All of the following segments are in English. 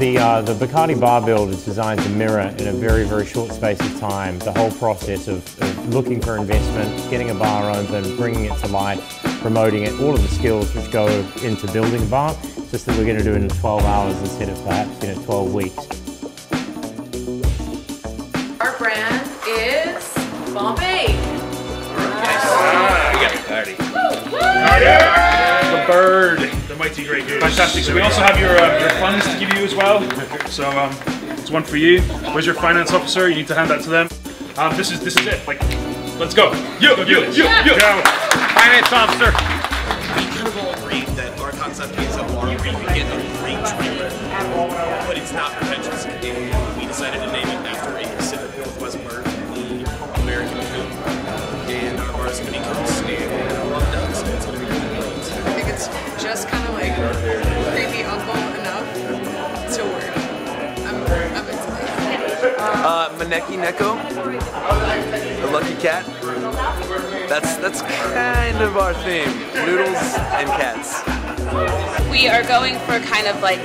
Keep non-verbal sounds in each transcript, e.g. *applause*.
So the, uh, the Bacardi bar build is designed to mirror in a very, very short space of time the whole process of, of looking for investment, getting a bar open, bringing it to life, promoting it, all of the skills which go into building a bar, just that we're going to do it in 12 hours instead of perhaps you know, 12 weeks. Our brand is Bombay. Ah, we got a party. The bird, the mighty Grey Goose. Fantastic. So we also have your uh, your funds to give you as well. So um, it's one for you. Where's your finance officer? You need to hand that to them. Um, this is this is it. Like, let's go. You, you, you, you. Go. Finance officer. we kind of all agreed that our concept is a bar where you get a great drink, but it's not pretentious. And we decided to name it after a Uh, Maneki Neko, the lucky cat. That's that's kind of our theme: noodles and cats. We are going for kind of like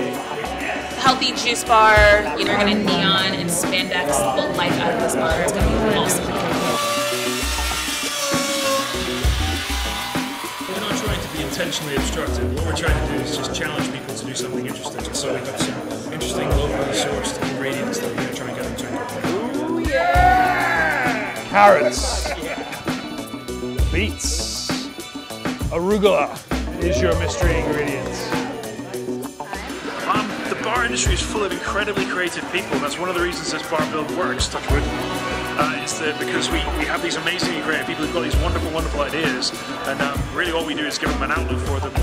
healthy juice bar. You know, we're gonna neon and spandex the life out of this bar. It's gonna be awesome. We're not trying to be intentionally obstructive. What we're trying to do is just challenge people to do something interesting. So we've got some interesting locally sourced ingredients that we're Carrots, beets, arugula is your mystery ingredient. Um, the bar industry is full of incredibly creative people. and That's one of the reasons this bar build works, touch wood. Uh, is that because we, we have these amazingly creative people who've got these wonderful, wonderful ideas, and um, really all we do is give them an outlet for them.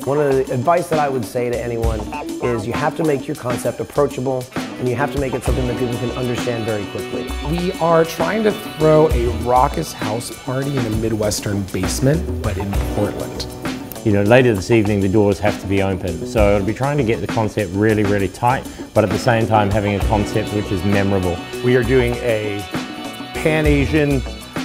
One of the advice that I would say to anyone is you have to make your concept approachable and you have to make it something that people can understand very quickly. We are trying to throw a raucous house party in a Midwestern basement, but in Portland. You know, later this evening the doors have to be open. So I'll be trying to get the concept really, really tight, but at the same time having a concept which is memorable. We are doing a Pan-Asian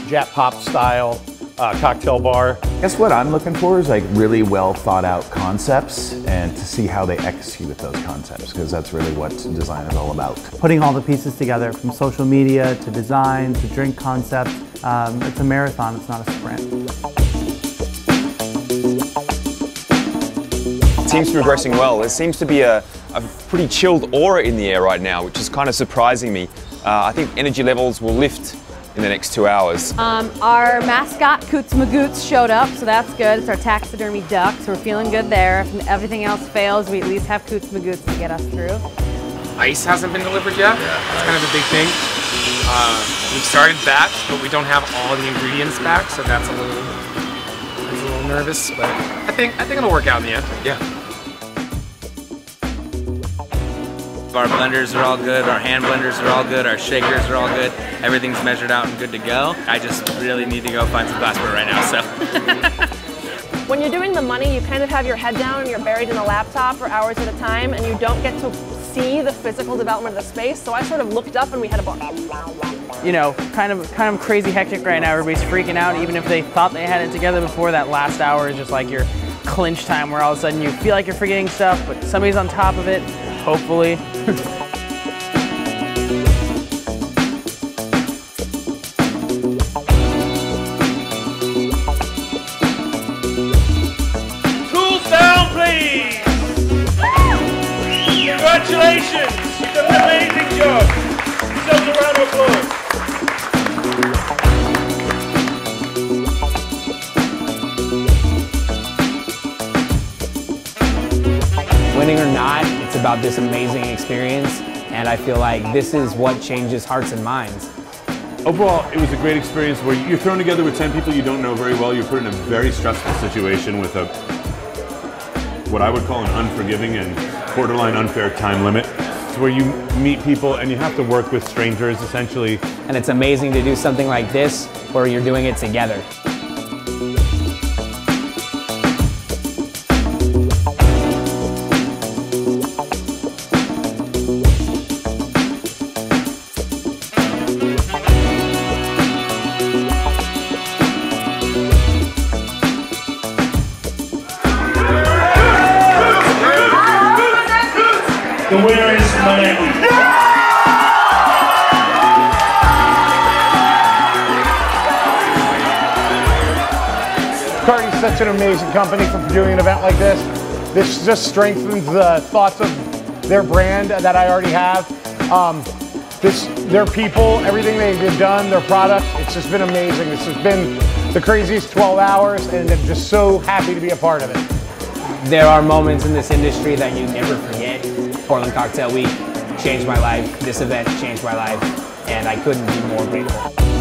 Jap Pop style uh, cocktail bar. Guess what I'm looking for is like really well thought out concepts and to see how they execute with those concepts because that's really what design is all about. Putting all the pieces together from social media to design to drink concepts, um, it's a marathon, it's not a sprint. It seems to be progressing well. There seems to be a, a pretty chilled aura in the air right now, which is kind of surprising me. Uh, I think energy levels will lift in the next two hours. Um, our mascot, Coots Magoots, showed up, so that's good. It's our taxidermy duck, so we're feeling good there. If everything else fails, we at least have Coots Magoots to get us through. Ice hasn't been delivered yet. That's kind of a big thing. Uh, we've started batch, but we don't have all the ingredients back, so that's a little, that's a little nervous. But I think I think it'll work out in the end. Yeah. Our blenders are all good, our hand blenders are all good, our shakers are all good. Everything's measured out and good to go. I just really need to go find some glassware right now, so. *laughs* When you're doing the money, you kind of have your head down and you're buried in a laptop for hours at a time and you don't get to see the physical development of the space. So I sort of looked up and we had a bar. You know, kind of kind of crazy hectic right now. Everybody's freaking out, even if they thought they had it together before. That last hour is just like your clinch time, where all of a sudden you feel like you're forgetting stuff, but somebody's on top of it. Hopefully. Tools down, please! Congratulations! You've done an amazing job. Yourselves a round of applause. Winning or not, it's about this amazing experience, and I feel like this is what changes hearts and minds. Overall, it was a great experience where you're thrown together with 10 people you don't know very well. You're put in a very stressful situation with a what I would call an unforgiving and borderline unfair time limit. It's where you meet people and you have to work with strangers essentially. And it's amazing to do something like this where you're doing it together. Is such an amazing company for doing an event like this. This just strengthens the thoughts of their brand that I already have. Um, this, their people, everything they've done, their product, it's just been amazing. This has been the craziest 12 hours, and I'm just so happy to be a part of it. There are moments in this industry that you never forget. Portland Cocktail Week changed my life. This event changed my life, and I couldn't be more grateful.